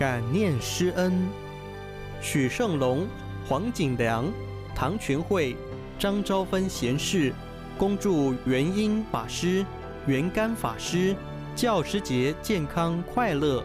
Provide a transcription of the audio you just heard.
感念师恩，许胜龙、黄锦良、唐群慧、张昭芬贤士，恭祝元英法师、元干法师教师节健康快乐。